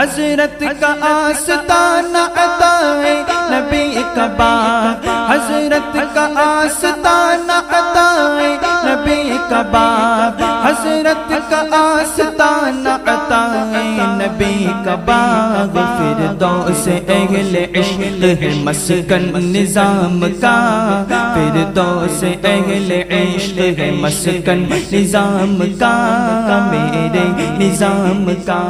हज़रत का आस्ताना अताए नबी कबा हज़रत का आस्ताना अताए नबी कबा हज़रत का आस्ताना अताए नबी कबा फिर दो से अहले इश्क है मस्कन निज़ाम का। फिर दो से अहले इश्क है मस्कन निज़ाम का। मेरे निज़ाम का।